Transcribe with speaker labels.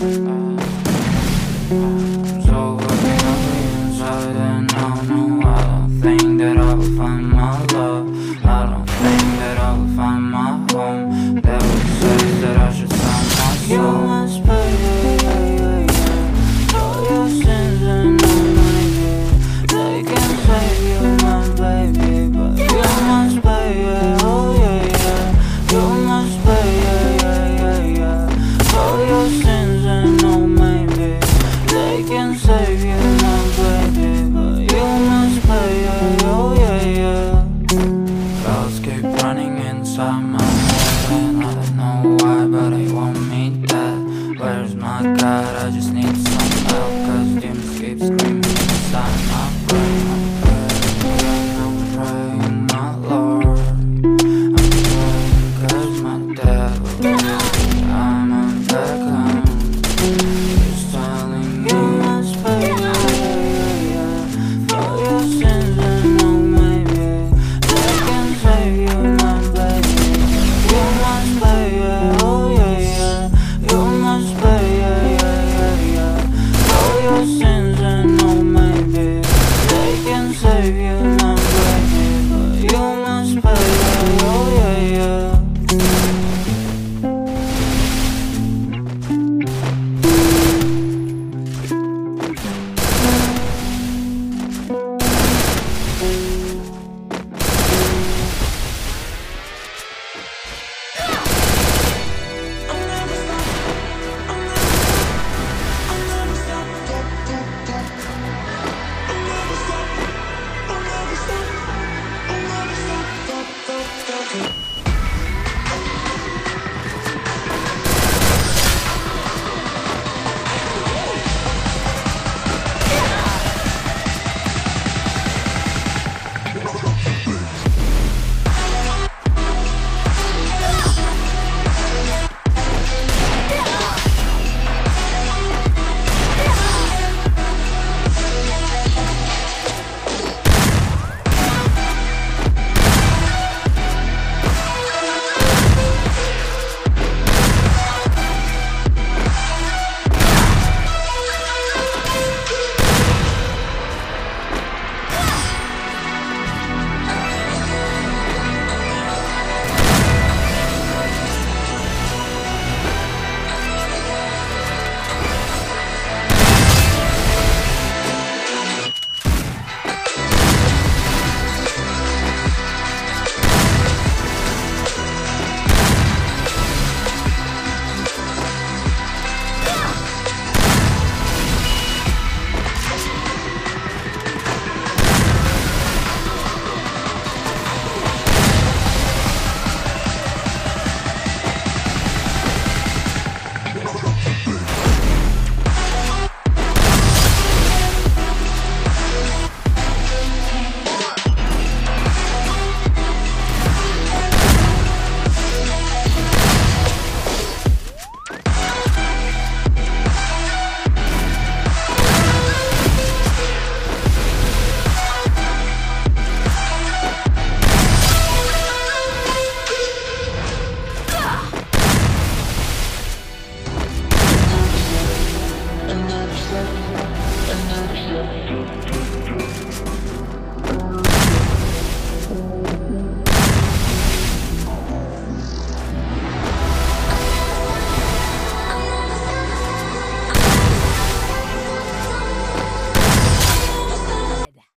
Speaker 1: Bye. Uh,